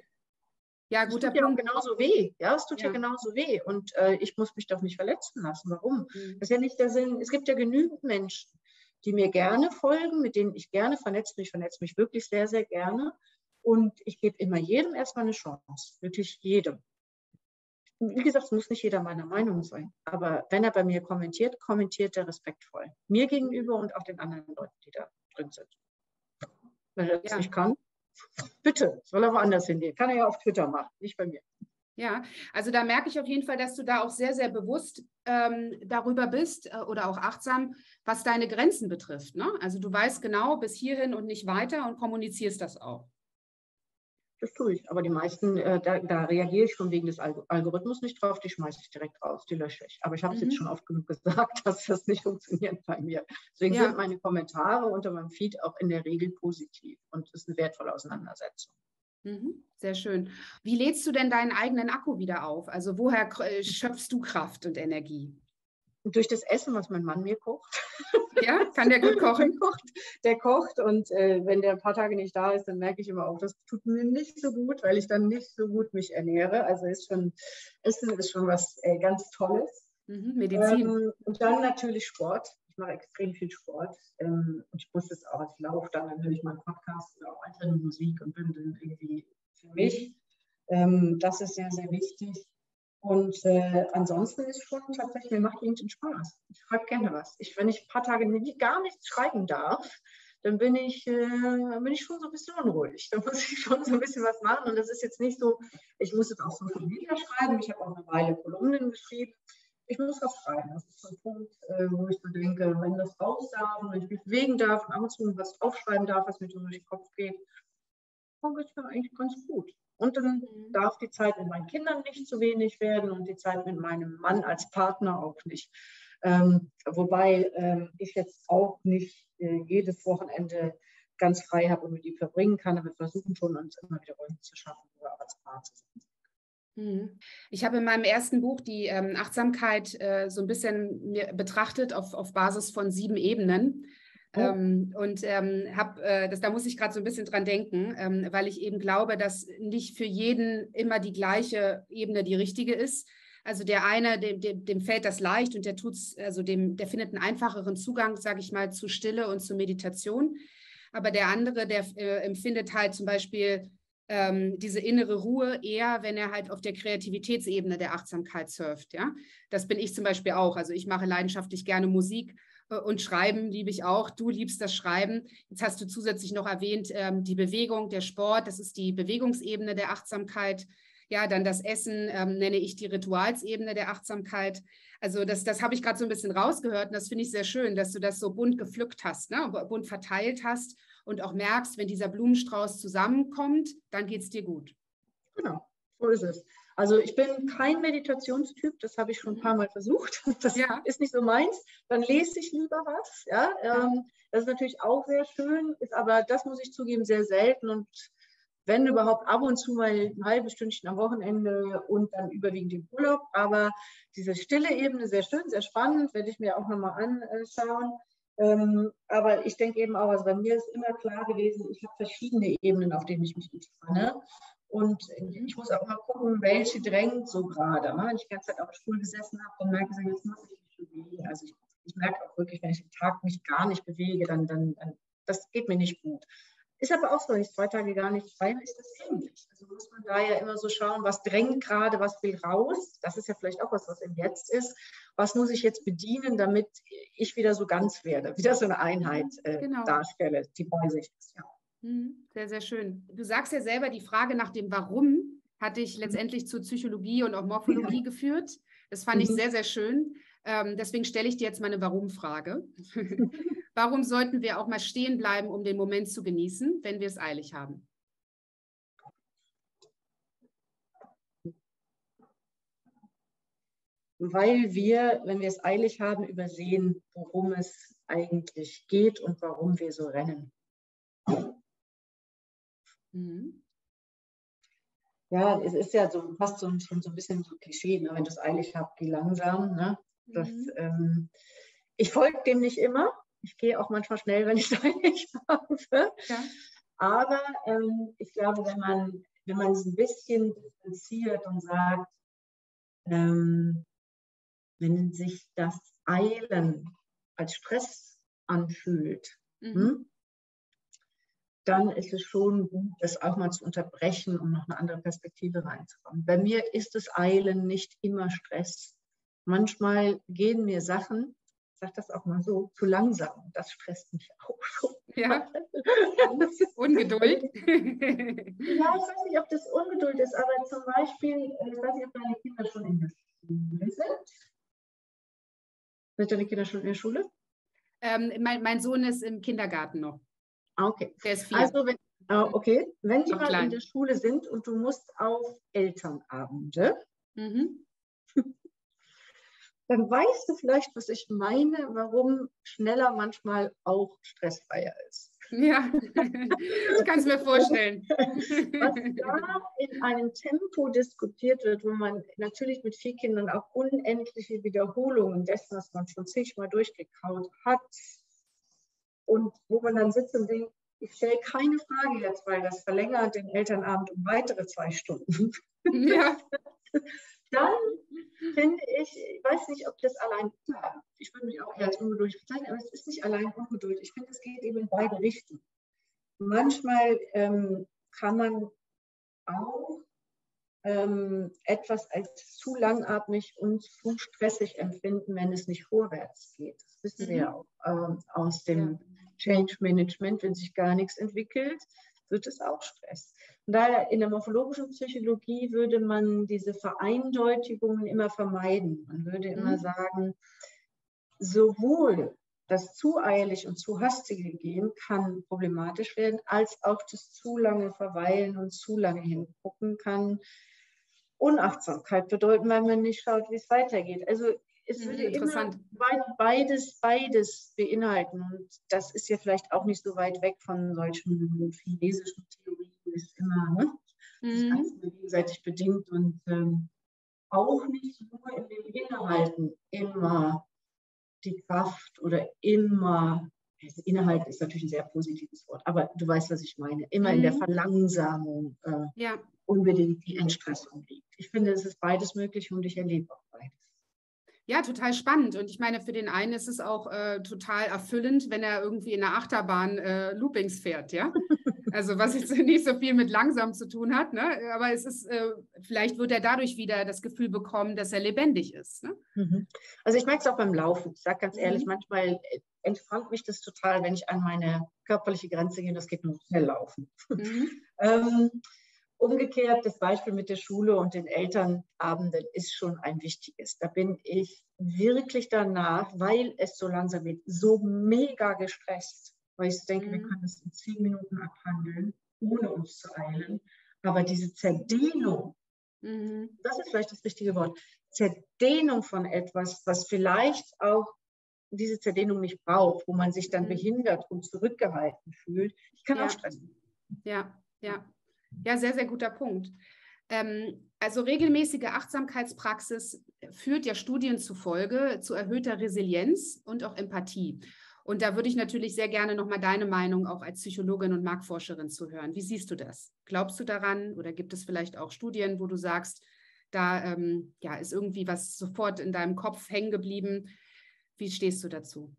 Ja, guter das tut Punkt. Ja genauso weh. Ja, es tut ja, ja genauso weh. Und äh, ich muss mich doch nicht verletzen lassen. Warum? Mhm. Das ist ja nicht der Sinn. Es gibt ja genügend Menschen, die mir gerne folgen, mit denen ich gerne vernetze mich. Ich vernetze mich wirklich sehr, sehr gerne. Und ich gebe immer jedem erstmal eine Chance. Wirklich jedem. Wie gesagt, es muss nicht jeder meiner Meinung sein. Aber wenn er bei mir kommentiert, kommentiert er respektvoll. Mir gegenüber und auch den anderen Leuten, die da drin sind. Wenn er das ja. nicht kann, Bitte, soll er woanders hingehen. Kann er ja auf Twitter machen, nicht bei mir. Ja, also da merke ich auf jeden Fall, dass du da auch sehr, sehr bewusst ähm, darüber bist äh, oder auch achtsam, was deine Grenzen betrifft. Ne? Also du weißt genau bis hierhin und nicht weiter und kommunizierst das auch. Das tue ich. Aber die meisten, äh, da, da, reagiere ich schon wegen des Algorithmus nicht drauf, die schmeiße ich direkt raus, die lösche ich. Aber ich habe es mhm. jetzt schon oft genug *laughs* gesagt, dass das nicht funktioniert bei mir. Deswegen ja. sind meine Kommentare unter meinem Feed auch in der Regel positiv und es ist eine wertvolle Auseinandersetzung. Mhm. Sehr schön. Wie lädst du denn deinen eigenen Akku wieder auf? Also woher äh, schöpfst du Kraft und Energie? Durch das Essen, was mein Mann mir kocht. *laughs* Ja, kann der gut kochen? der kocht, der kocht und äh, wenn der ein paar Tage nicht da ist, dann merke ich immer auch, das tut mir nicht so gut, weil ich dann nicht so gut mich ernähre. Also ist schon, Essen ist schon was äh, ganz Tolles. Mhm, Medizin. Ähm, und dann natürlich Sport. Ich mache extrem viel Sport. Ähm, und ich muss es auch, ich laufe dann, höre ich meinen Podcast oder auch andere Musik und bin dann irgendwie für mich. Ähm, das ist sehr, sehr wichtig. Und äh, ansonsten ist schon tatsächlich, mir macht LinkedIn Spaß. Ich schreibe gerne was. Ich, wenn ich ein paar Tage gar nichts schreiben darf, dann bin ich, äh, bin ich schon so ein bisschen unruhig. Da muss ich *laughs* schon so ein bisschen was machen. Und das ist jetzt nicht so, ich muss jetzt auch Social Media schreiben. Ich habe auch eine Weile Kolumnen geschrieben. Ich muss was schreiben. Das ist so ein Punkt, äh, wo ich so denke, wenn das raus darf und ich mich bewegen darf und ab und zu was aufschreiben darf, was mir so durch den Kopf geht, dann geht es mir eigentlich ganz gut. Und dann mhm. darf die Zeit mit meinen Kindern nicht zu wenig werden und die Zeit mit meinem Mann als Partner auch nicht. Ähm, wobei ähm, ich jetzt auch nicht äh, jedes Wochenende ganz frei habe und mit die verbringen kann, aber wir versuchen schon, uns immer wieder Räume zu schaffen, wo wir als Paar zusammen mhm. ich habe in meinem ersten Buch die ähm, Achtsamkeit äh, so ein bisschen betrachtet auf, auf Basis von sieben Ebenen. Oh. Ähm, und ähm, hab, äh, das, da muss ich gerade so ein bisschen dran denken, ähm, weil ich eben glaube, dass nicht für jeden immer die gleiche Ebene die richtige ist. Also der eine, dem, dem, dem fällt das leicht und der tut's, also dem, der findet einen einfacheren Zugang, sage ich mal, zu Stille und zu Meditation. Aber der andere, der äh, empfindet halt zum Beispiel ähm, diese innere Ruhe eher, wenn er halt auf der Kreativitätsebene der Achtsamkeit surft. Ja, das bin ich zum Beispiel auch. Also ich mache leidenschaftlich gerne Musik und Schreiben liebe ich auch. Du liebst das Schreiben. Jetzt hast du zusätzlich noch erwähnt, ähm, die Bewegung, der Sport, das ist die Bewegungsebene der Achtsamkeit. Ja, dann das Essen ähm, nenne ich die Ritualsebene der Achtsamkeit. Also das, das habe ich gerade so ein bisschen rausgehört und das finde ich sehr schön, dass du das so bunt gepflückt hast, ne? bunt verteilt hast und auch merkst, wenn dieser Blumenstrauß zusammenkommt, dann geht es dir gut. Genau, so ist es. Also ich bin kein Meditationstyp, das habe ich schon ein paar Mal versucht. *laughs* Das ja. ist nicht so meins. Dann lese ich lieber was. Ja? Ähm, das ist natürlich auch sehr schön, ist aber, das muss ich zugeben, sehr selten und wenn überhaupt ab und zu mal ein halbes Stündchen am Wochenende und dann überwiegend im Urlaub. Aber diese stille Ebene, sehr schön, sehr spannend, werde ich mir auch nochmal anschauen. Ähm, aber ich denke eben auch, also bei mir ist immer klar gewesen, ich habe verschiedene Ebenen, auf denen ich mich entspanne. Und ich muss auch mal gucken, welche drängt so gerade. Ne? Wenn ich die ganze Zeit auf der Stuhl gesessen habe, dann merke ich, jetzt muss ich mich bewegen. Also ich, ich merke auch wirklich, wenn ich den Tag mich gar nicht bewege, dann, dann, dann das geht mir nicht gut. Ist aber auch so, wenn ich zwei Tage gar nicht frei ist das ähnlich. Also muss man da ja immer so schauen, was drängt gerade, was will raus. Das ist ja vielleicht auch was, was im Jetzt ist. Was muss ich jetzt bedienen, damit ich wieder so ganz werde, wieder so eine Einheit äh, genau. darstelle, die bei sich ist. Ja. Mhm, sehr, sehr schön. Du sagst ja selber, die Frage nach dem Warum hat dich mhm. letztendlich zur Psychologie und auch Morphologie ja. geführt. Das fand mhm. ich sehr, sehr schön. Ähm, deswegen stelle ich dir jetzt meine Warum-Frage. *laughs* Warum sollten wir auch mal stehen bleiben, um den Moment zu genießen, wenn wir es eilig haben? Weil wir, wenn wir es eilig haben, übersehen, worum es eigentlich geht und warum wir so rennen. Mhm. Ja, es ist ja so fast so, schon so ein bisschen so Klischee, ne? wenn du es eilig hast, geh langsam. Ne? Das, mhm. ähm, ich folge dem nicht immer. Ich gehe auch manchmal schnell, wenn *laughs* ich es eilig habe. Ja. Aber ähm, ich glaube, wenn man, wenn man es ein bisschen differenziert und sagt, ähm, wenn sich das Eilen als Stress anfühlt, mhm. Dann ist es schon gut, das auch mal zu unterbrechen, um noch eine andere Perspektive reinzukommen. Bei mir ist das Eilen nicht immer Stress. Manchmal gehen mir Sachen, ich sage das auch mal so, zu langsam. Das stresst mich *laughs* auch schon. Ja. *laughs* *laughs* Ungeduld. ja, ich weiß nicht, ob das Ungeduld ist, aber zum Beispiel, ich weiß nicht, ob deine Kinder schon in der Schule sind. Sind deine Kinder schon in der Schule? Ähm, mein, mein Sohn ist im Kindergarten noch. Ah, okay. Der ist vier. Also, wenn, ah, okay, wenn die mal in der Schule sind und du musst auf Elternabende, mhm. *laughs* dann weißt du vielleicht, was ich meine, warum schneller manchmal auch stressfreier ist. Ja, *laughs* ich kann es mir vorstellen. Was da in einem Tempo diskutiert wird, wo man natürlich mit vier Kindern auch unendliche Wiederholungen dessen, was man schon zigmal durchgekaut hat, und wo man dann sitzt und denkt, ich stelle keine Frage jetzt, weil das verlängert den Elternabend um weitere zwei Stunden. Ja. *laughs* dann finde ich, ich weiß nicht, ob das allein, ich würde mich auch eher als ungeduldig bezeichnen, aber es ist nicht allein Ungeduld. Ich finde, es geht eben in beide Richtungen. Manchmal ähm, kann man auch ähm, etwas als zu langatmig und zu stressig empfinden, wenn es nicht vorwärts geht. Das wissen mhm. wir ja auch ähm, aus dem ja. Change Management, wenn sich gar nichts entwickelt, wird es auch Stress. Und daher in der morphologischen Psychologie würde man diese Vereindeutigungen immer vermeiden. Man würde immer mhm. sagen, sowohl das zu eilig und zu hastige Gehen kann problematisch werden, als auch das zu lange Verweilen und zu lange hingucken kann Unachtsamkeit bedeuten, weil man nicht schaut, wie es weitergeht. Also es mhm, würde immer beides, beides beinhalten. Und das ist ja vielleicht auch nicht so weit weg von solchen chinesischen Theorien, ist immer, ne? Mhm. Das ist gegenseitig bedingt und ähm, auch nicht nur in den Inhalten immer die Kraft oder immer, also Inhalt ist natürlich ein sehr positives Wort, aber du weißt, was ich meine, immer mhm. in der mhm. Verlangsamung äh, ja. unbedingt die Entstressung liegt. Ich finde, es ist beides möglich und ich erlebe auch beides. Ja, total spannend. Und ich meine, für den einen ist es auch äh, total erfüllend, wenn er irgendwie in der Achterbahn äh, Loopings fährt, ja. Also was jetzt *laughs* nicht so viel mit langsam zu tun hat, ne? aber es ist, äh, vielleicht wird er dadurch wieder das Gefühl bekommen, dass er lebendig ist. Ne? Mhm. Also ich merke es auch beim Laufen. Ich sage ganz ehrlich, mhm. manchmal äh, entfrannt mich das total, wenn ich an meine körperliche Grenze gehe, das geht nur schnell laufen. Mhm. *laughs* ähm, Umgekehrt, das Beispiel mit der Schule und den Elternabenden ist schon ein wichtiges. Da bin ich wirklich danach, weil es so langsam geht, so mega gestresst, weil ich denke, mhm. wir können das in zehn Minuten abhandeln, ohne uns zu eilen. Aber diese Zerdehnung, mhm. das ist vielleicht das richtige Wort, Zerdehnung von etwas, was vielleicht auch diese Zerdehnung nicht braucht, wo man sich dann mhm. behindert und zurückgehalten fühlt, ich kann ja. auch stressen. Ja, ja. Ja, sehr, sehr guter Punkt. Ähm, also regelmäßige Achtsamkeitspraxis führt ja Studien zufolge zu erhöhter Resilienz und auch Empathie. Und da würde ich natürlich sehr gerne nochmal deine Meinung auch als Psychologin und Marktforscherin zu hören. Wie siehst du das? Glaubst du daran oder gibt es vielleicht auch Studien, wo du sagst, da ähm, ja, ist irgendwie was sofort in deinem Kopf hängen geblieben? Wie stehst du dazu?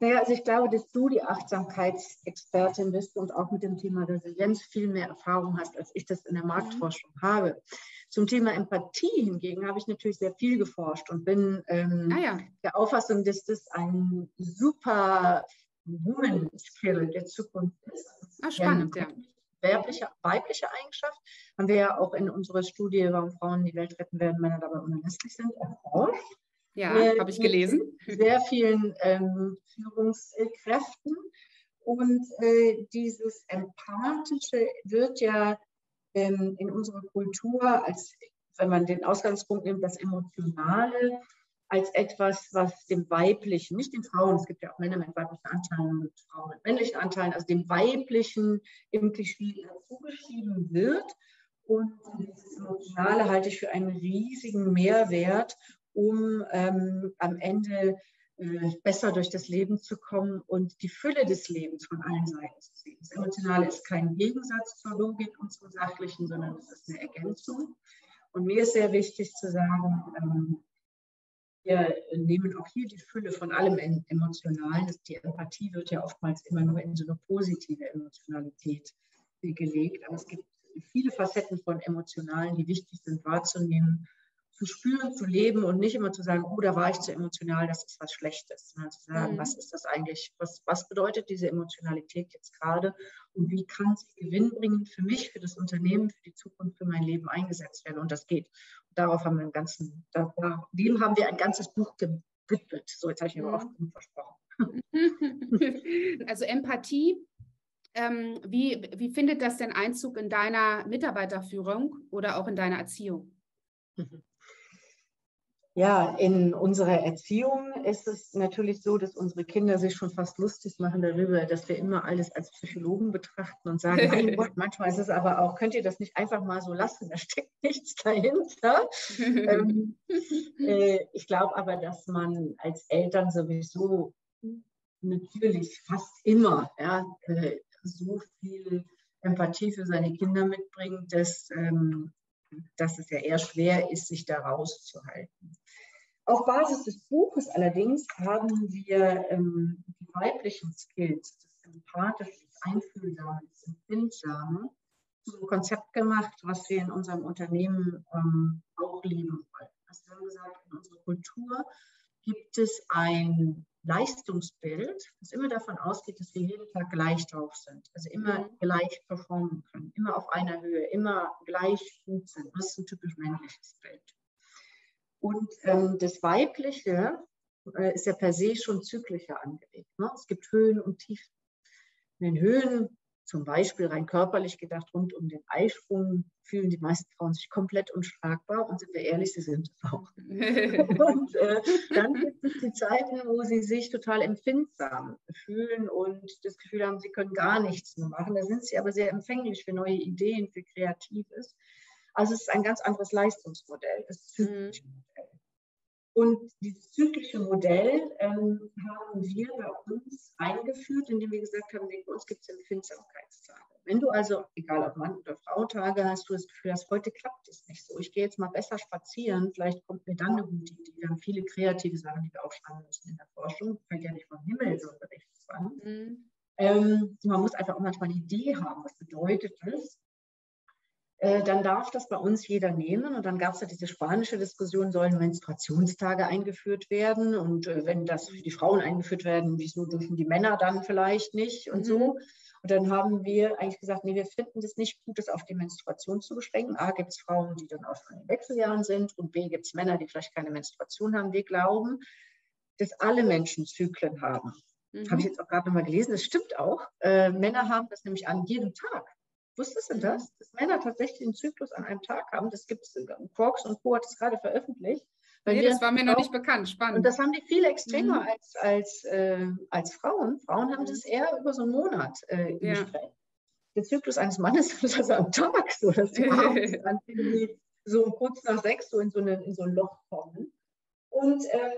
Naja, also ich glaube, dass du die Achtsamkeitsexpertin bist und auch mit dem Thema Resilienz viel mehr Erfahrung hast, als ich das in der Marktforschung mhm. habe. Zum Thema Empathie hingegen habe ich natürlich sehr viel geforscht und bin ähm, ah ja. der Auffassung, dass das ein super Woman Skill der Zukunft ist. Ah, spannend, ja. Weibliche, weibliche Eigenschaft haben wir ja auch in unserer Studie, warum Frauen die Welt retten werden, Männer dabei unerlässlich sind, erforscht. Ja, habe ich gelesen. Sehr vielen ähm, Führungskräften. Und äh, dieses Empathische wird ja ähm, in unserer Kultur, als wenn man den Ausgangspunkt nimmt, das Emotionale, als etwas, was dem Weiblichen, nicht den Frauen, es gibt ja auch Männer mit weiblichen Anteilen und Frauen mit männlichen Anteilen, also dem Weiblichen im Klischee zugeschrieben wird. Und das Emotionale halte ich für einen riesigen Mehrwert um ähm, am Ende äh, besser durch das Leben zu kommen und die Fülle des Lebens von allen Seiten zu sehen. Das Emotionale ist kein Gegensatz zur Logik und zum Sachlichen, sondern es ist eine Ergänzung. Und mir ist sehr wichtig zu sagen, ähm, wir nehmen auch hier die Fülle von allem Emotionalen. Die Empathie wird ja oftmals immer nur in so eine positive Emotionalität gelegt. Aber es gibt viele Facetten von Emotionalen, die wichtig sind wahrzunehmen zu spüren, zu leben und nicht immer zu sagen, oh, da war ich zu emotional, das ist was Schlechtes. Sondern zu sagen, mhm. was ist das eigentlich, was, was bedeutet diese Emotionalität jetzt gerade und wie kann sie gewinnbringend für mich, für das Unternehmen, für die Zukunft, für mein Leben eingesetzt werden. Und das geht. Und darauf haben wir einen ganzen, da, dem haben wir ein ganzes Buch gewidmet. So, jetzt habe ich mir mhm. oft versprochen. *laughs* Also Empathie ähm, wie, wie findet das denn Einzug in deiner Mitarbeiterführung oder auch in deiner Erziehung? Mhm. Ja, in unserer Erziehung ist es natürlich so, dass unsere Kinder sich schon fast lustig machen darüber, dass wir immer alles als Psychologen betrachten und sagen, mein *laughs* Gott, manchmal ist es aber auch, könnt ihr das nicht einfach mal so lassen, da steckt nichts dahinter. *laughs* ähm, äh, ich glaube aber, dass man als Eltern sowieso natürlich fast immer ja, äh, so viel Empathie für seine Kinder mitbringt, dass ähm, dass es ja eher schwer ist, sich da rauszuhalten. Auf Basis des Buches allerdings haben wir ähm, die weiblichen Skills, das Empathische, das Einfühlsame, das Empfindsame, zu einem Konzept gemacht, was wir in unserem Unternehmen ähm, auch leben wollen. Also wir haben gesagt, in unserer Kultur gibt es ein Leistungsbild, das immer davon ausgeht, dass wir jeden Tag gleich drauf sind, also immer mhm. gleich performen können, immer auf einer Höhe, immer gleich gut sind. Das ist ein typisch männliches Bild. Und ähm, das Weibliche äh, ist ja per se schon zyklischer angelegt. Ne? Es gibt Höhen und Tiefen. In den Höhen zum Beispiel rein körperlich gedacht, rund um den Eisprung fühlen die meisten Frauen sich komplett unschlagbar und sind wir ehrlich, sie sind es auch. *laughs* und äh, dann gibt es die Zeiten, wo sie sich total empfindsam fühlen und das Gefühl haben, sie können gar nichts mehr machen. Da sind sie aber sehr empfänglich für neue Ideen, für Kreatives. Also es ist ein ganz anderes Leistungsmodell, das zyklische mhm. Und dieses zyklische Modell ähm, haben wir bei uns eingeführt, indem wir gesagt haben, bei uns gibt es Empfindsamkeitstage. Wenn du also, egal ob Mann oder Frau Tage hast, du das Gefühl hast, heute klappt es nicht so, ich gehe jetzt mal besser spazieren, vielleicht kommt mir dann eine gute Idee. Wir haben viele kreative Sachen, die wir aufschreiben müssen in der Forschung, fällt ja nicht vom Himmel so ein Berichtszwang. Mhm. Ähm, man muss einfach auch manchmal eine Idee haben, was bedeutet das? Äh, dann darf das bei uns jeder nehmen. Und dann gab es ja diese spanische Diskussion, sollen Menstruationstage eingeführt werden? Und äh, wenn das für die Frauen eingeführt werden, wieso dürfen die Männer dann vielleicht nicht und mhm. so? Und dann haben wir eigentlich gesagt, nee, wir finden es nicht gut, das auf die Menstruation zu beschränken. A, gibt es Frauen, die dann auch von den Wechseljahren sind und B, gibt es Männer, die vielleicht keine Menstruation haben. Wir glauben, dass alle Menschen Zyklen haben. Mhm. Habe ich jetzt auch gerade nochmal gelesen, das stimmt auch. Äh, Männer haben das nämlich an jedem Tag. Wusstest du das? Dass Männer tatsächlich einen Zyklus an einem Tag haben. Das gibt es, Quarks und Co. hat es gerade veröffentlicht. Nee, das war mir noch nicht bekannt. Spannend. Und das haben die viel extremer mhm. als, als, äh, als Frauen. Frauen haben das eher über so einen Monat äh, ja. Der Zyklus eines Mannes *laughs* ist also am Tag so, dass die *laughs* dann irgendwie so kurz nach sechs so in so, eine, in so ein Loch kommen. Und ähm,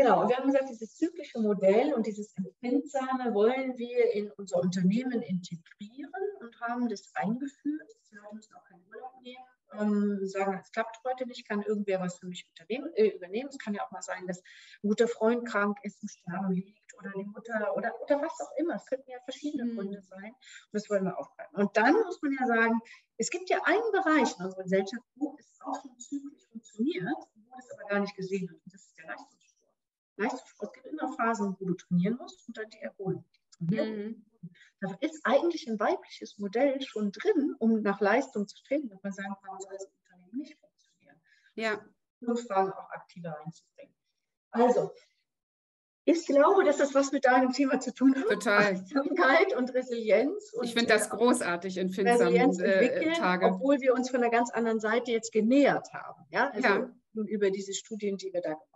Genau, wir haben gesagt, dieses zyklische Modell und dieses Empfindsame wollen wir in unser Unternehmen integrieren und haben das eingeführt. Wir müssen auch keinen Urlaub nehmen. Ähm, sagen, es klappt heute nicht, kann irgendwer was für mich äh, übernehmen. Es kann ja auch mal sein, dass ein guter Freund krank ist, im Sterben liegt oder die Mutter oder, oder was auch immer. Es könnten ja verschiedene mhm. Gründe sein. Und das wollen wir aufgreifen. Und dann muss man ja sagen, es gibt ja einen Bereich in unserer Gesellschaft, wo es auch schon zyklisch funktioniert, wo es aber gar nicht gesehen wird. Und das ist der Leistung. Leistungssport, es gibt immer Phasen, wo du trainieren musst und dann die Erholung. Mhm. Da ist eigentlich ein weibliches Modell schon drin, um nach Leistung zu streben, dass man sagen kann, soll das Unternehmen nicht funktionieren. Ja. Fragen auch aktiver einzubringen. Also, ich glaube, dass das was mit deinem Thema zu tun hat. Total. Achtsamkeit und Resilienz. Und ich finde das großartig in Finsternen äh, Tage. Obwohl wir uns von einer ganz anderen Seite jetzt genähert haben. Ja, also ja. über diese Studien, die wir da gemacht haben.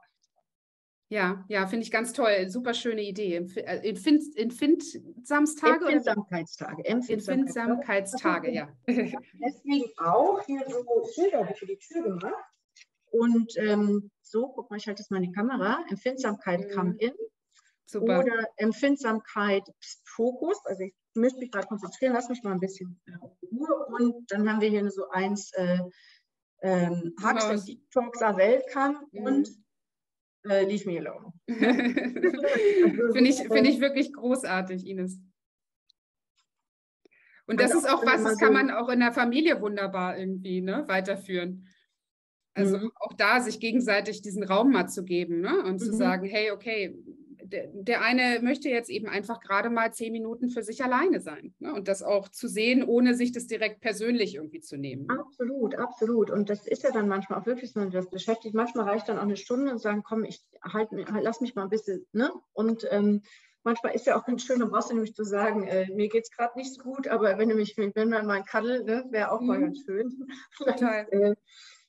Ja, ja, finde ich ganz toll. Super schöne Idee. Äh, Empfind, Empfindsamstage? Empfindsamkeitstage. Empfindsamkeitstage, ja. *laughs* Deswegen auch hier so Schilder für die Tür gemacht. Und ähm, so, guck mal, ich halte das mal in die Kamera. Empfindsamkeit mhm. come in. Super. Oder Empfindsamkeit Fokus. Also ich müsste mich gerade konzentrieren, lass mich mal ein bisschen Ruhe. Und dann haben wir hier so eins, äh, ähm, Hugs Talks welcome mhm. und äh, leave me alone. *laughs* Finde ich, find ich wirklich großartig, Ines. Und das ist auch was, das kann man auch in der Familie wunderbar irgendwie ne, weiterführen. Also mhm. auch da sich gegenseitig diesen Raum mal zu geben ne? und mhm. zu sagen, hey, okay, der, der, eine möchte jetzt eben einfach gerade mal zehn Minuten für sich alleine sein. Ne? Und das auch zu sehen, ohne sich das direkt persönlich irgendwie zu nehmen. Absolut, absolut. Und das ist ja dann manchmal auch wirklich so, das beschäftigt. Manchmal reicht dann auch eine Stunde und sagen, komm, ich halt, halt lass mich mal ein bisschen, ne? Und ähm, manchmal ist ja auch ganz schön, um du nämlich zu sagen, äh, mir geht es gerade nicht so gut, aber wenn du mich, wenn man mal ein Cuddle, ne, wäre auch mhm. mal ganz schön. *laughs* Total. äh,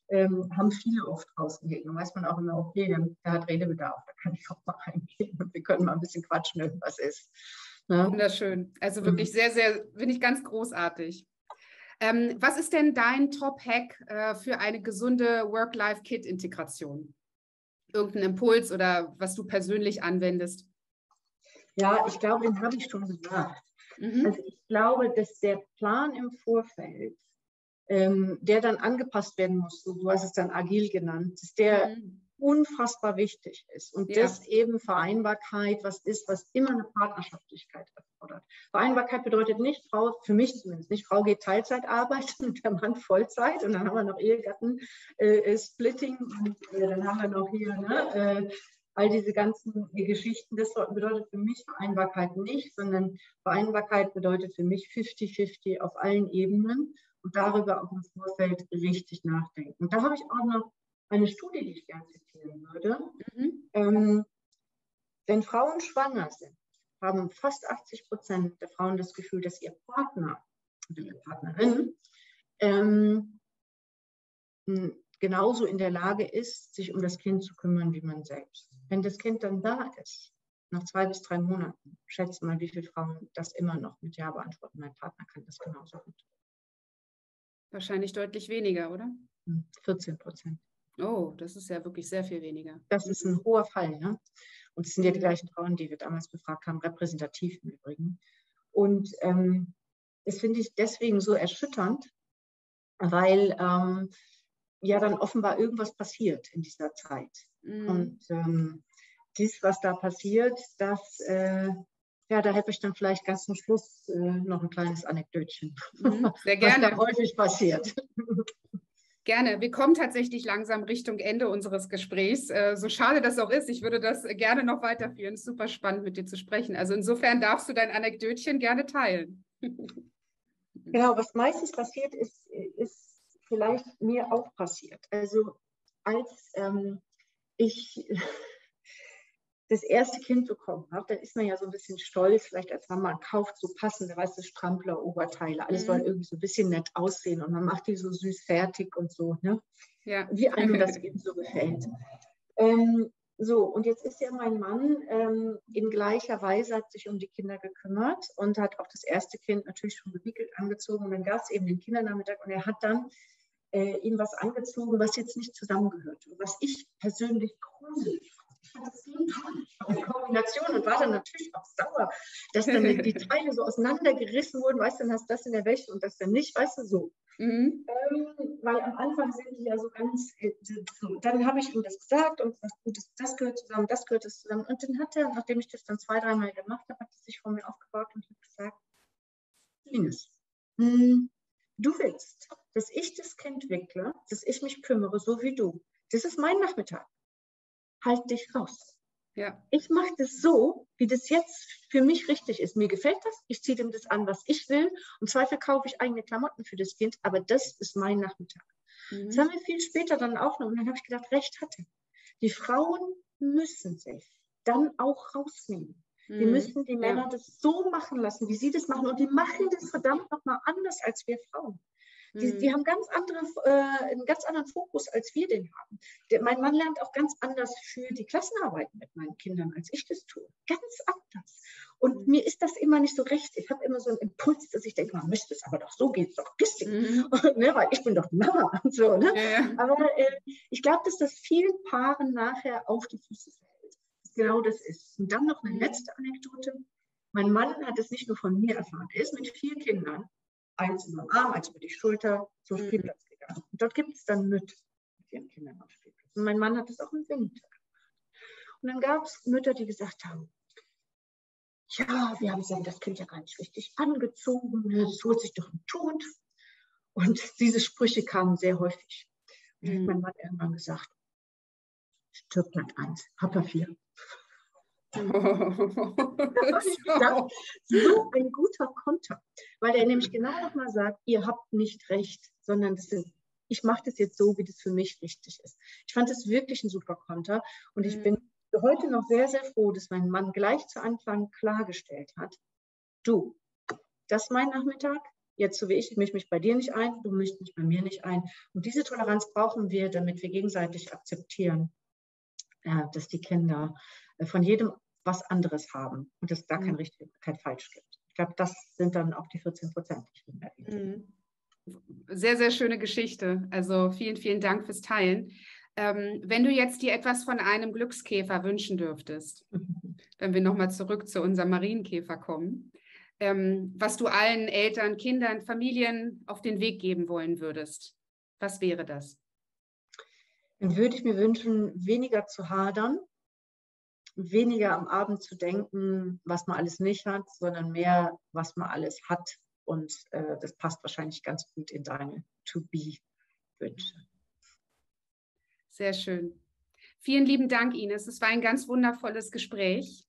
ähm, haben viele oft rausgegeben. Dann weiß man auch immer, okay, der, der, hat Redebedarf, da kann ich auch mal reingehen und wir können mal ein bisschen quatschen, wenn was ist. Ne? Wunderschön. Also mhm. wirklich sehr, sehr, finde ich ganz großartig. Ähm, was ist denn dein Top-Hack äh, für eine gesunde Work-Life-Kit-Integration? Irgendein Impuls oder was du persönlich anwendest? Ja, ich glaube, den habe ich schon gesagt. Mhm. Also ich glaube, dass der Plan im Vorfeld ähm, der dann angepasst werden muss. So, du hast es dann agil genannt, der mhm. unfassbar wichtig ist. Und ja. das eben Vereinbarkeit, was ist, was immer eine Partnerschaftlichkeit erfordert. Vereinbarkeit bedeutet nicht, Frau, für mich zumindest nicht, Frau geht Teilzeit arbeiten und der Mann Vollzeit und dann haben wir noch Ehegatten äh, Splitting und äh, dann haben wir noch hier ne, äh, all diese ganzen Geschichten. Das bedeutet für mich Vereinbarkeit nicht, sondern Vereinbarkeit bedeutet für mich 50-50 auf allen Ebenen und darüber auch im Vorfeld richtig nachdenken. Und da habe ich auch noch eine Studie, die ich gerne zitieren würde. Mhm. Ähm, wenn Frauen schwanger sind, haben fast 80 Prozent der Frauen das Gefühl, dass ihr Partner oder ihre Partnerin ähm, genauso in der Lage ist, sich um das Kind zu kümmern wie man selbst. Wenn das Kind dann da ist, nach zwei bis drei Monaten, schätzt mal, wie viele Frauen das immer noch mit Ja beantworten. Mein Partner kann das genauso gut. Wahrscheinlich deutlich weniger, oder? 14 hm, Prozent. Oh, das ist ja wirklich sehr viel weniger. Das ist ein hoher Fall. Ne? Und es sind ja die gleichen Frauen, die wir damals befragt haben, repräsentativ im Übrigen. Und ähm, das finde ich deswegen so erschütternd, weil ähm, ja dann offenbar irgendwas passiert in dieser Zeit. Mhm. Und ähm, dies, was da passiert, das äh, ja, da hätte ich dann vielleicht ganz zum Schluss äh, noch ein kleines Anekdötchen. Mhm, sehr gerne. *laughs* Was da häufig passiert. Gerne. Wir kommen tatsächlich langsam Richtung Ende unseres Gesprächs. Äh, so schade das auch ist, ich würde das gerne noch weiterführen. Es ist super spannend, mit dir zu sprechen. Also insofern darfst du dein Anekdötchen gerne teilen. *laughs* Genau, was meistens passiert ist, ist vielleicht mir auch passiert. Also als ähm, ich das erste Kind bekommen habe, dann ist man ja so ein bisschen stolz, vielleicht als Mama kauft so passende, weißt du, Strampler, Oberteile, alles mhm. soll irgendwie so ein bisschen nett aussehen und man macht die so süß fertig und so, ne? Ja. Wie einem das *laughs* eben so gefällt. Ähm, so, und jetzt ist ja mein Mann ähm, in gleicher Weise hat sich um die Kinder gekümmert und hat auch das erste Kind natürlich schon gewickelt, angezogen. Und dann gab es eben den Kindernachmittag und er hat dann äh, ihm was angezogen, was jetzt nicht zusammengehört. Was ich persönlich gruselig fand. Kombination und war dann natürlich auch sauer, dass dann die *laughs* Teile so auseinandergerissen wurden, weißt du, dann hast du das in der Wäsche und das dann nicht, weißt du, so. Mhm. Ähm, weil am Anfang sind die ja so ganz, äh, so. dann habe ich ihm das gesagt und gesagt, gut, das, das gehört zusammen, das gehört das zusammen. Und dann hat er, nachdem ich das dann zwei, dreimal gemacht habe, hat er sich vor mir aufgebaut und hat gesagt, Ines, hm, du willst, dass ich das Kind wickle, dass ich mich kümmere, so wie du. Das ist mein Nachmittag. Halt dich raus. Ja. Ich mache das so, wie das jetzt für mich richtig ist. Mir gefällt das, ich ziehe dem das an, was ich will. Und Zweifel kaufe ich eigene Klamotten für das Kind, aber das ist mein Nachmittag. Mhm. Das haben wir viel später dann auch noch. Und dann habe ich gedacht, recht hatte. Die Frauen müssen sich dann auch rausnehmen. Mhm. Wir müssen die Männer ja. das so machen lassen, wie sie das machen. Und die machen das verdammt nochmal anders als wir Frauen. Die, die mhm. haben ganz andere, äh, einen ganz anderen Fokus, als wir den haben. Der, mein Mann lernt auch ganz anders für die Klassenarbeit mit meinen Kindern, als ich das tue. Ganz anders. Und mhm. mir ist das immer nicht so recht. Ich habe immer so einen Impuls, dass ich denke, man müsste es aber doch so geht es doch gissig. Mhm. *laughs* ne, weil ich bin doch Mama *laughs* und so. Ne? Ja. Aber äh, ich glaube, dass das vielen Paaren nachher auf die Füße fällt. Genau das ist. Und dann noch eine mhm. letzte Anekdote. Mein Mann hat es nicht nur von mir erfahren. Er ist mit vier Kindern eins über den Arm, eins über die Schulter zum mhm. Spielplatz gegangen. Und dort gibt es dann Mütter mit ihren Kindern am Spielplatz. Und mein Mann hat das auch im Winter gemacht. Und dann gab es Mütter, die gesagt haben, ja, wir haben das Kind ja gar nicht richtig angezogen, das holt sich doch einen Tod. Und diese Sprüche kamen sehr häufig. Und dann hat mein Mann irgendwann gesagt, stirbt bleibt eins, Papa vier. Gedacht, so ein guter Konter, weil er nämlich genau nochmal sagt, ihr habt nicht recht, sondern sind, ich mache das jetzt so, wie das für mich richtig ist. Ich fand das wirklich ein super Konter und ich mhm. bin heute noch sehr, sehr froh, dass mein Mann gleich zu Anfang klargestellt hat, du, das ist mein Nachmittag, jetzt so wie ich, ich mische mich bei dir nicht ein, du mischst mich bei mir nicht ein. Und diese Toleranz brauchen wir, damit wir gegenseitig akzeptieren, äh, dass die Kinder äh, von jedem was anderes haben und es da kein mhm. richtig, kein falsch gibt. Ich glaube, das sind dann auch die 14 Prozent, die ich erwähnt mhm. Sehr, sehr schöne Geschichte. Also vielen, vielen Dank fürs Teilen. Ähm, wenn du jetzt dir etwas von einem Glückskäfer wünschen dürftest, *laughs* wenn wir nochmal zurück zu unserem Marienkäfer kommen, ähm, was du allen Eltern, Kindern, Familien auf den Weg geben wollen würdest? Was wäre das? Dann würde ich mir wünschen, weniger zu hadern, weniger am Abend zu denken, was man alles nicht hat, sondern mehr, was man alles hat. Und äh, das passt wahrscheinlich ganz gut in deine To-Be-Wünsche. Sehr schön. Vielen lieben Dank, Ines. Es war ein ganz wundervolles Gespräch.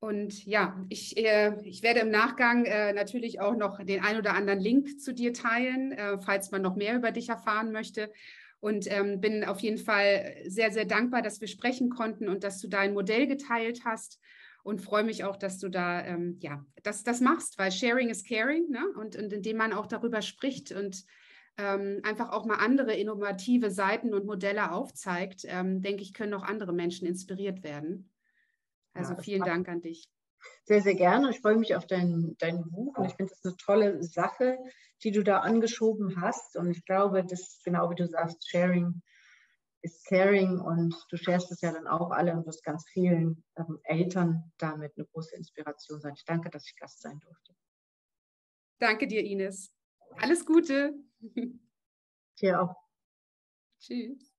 Und ja, ich, äh, ich werde im Nachgang äh, natürlich auch noch den ein oder anderen Link zu dir teilen, äh, falls man noch mehr über dich erfahren möchte. Und ähm, bin auf jeden Fall sehr, sehr dankbar, dass wir sprechen konnten und dass du dein Modell geteilt hast. Und freue mich auch, dass du da ähm, ja, das, das machst, weil Sharing is Caring ne? und, und indem man auch darüber spricht und ähm, einfach auch mal andere innovative Seiten und Modelle aufzeigt, ähm, denke ich, können auch andere Menschen inspiriert werden. Also ja, vielen Dank an dich. Sehr, sehr gerne. Ich freue mich auf dein, dein Buch und ich finde es eine tolle Sache, die du da angeschoben hast. Und ich glaube, das genau wie du sagst, Sharing ist Caring und du sharest es ja dann auch alle und wirst ganz vielen ähm, Eltern damit eine große Inspiration sein. Ich danke, dass ich Gast sein durfte. Danke dir, Ines. Alles Gute. Dir auch. Tschüss.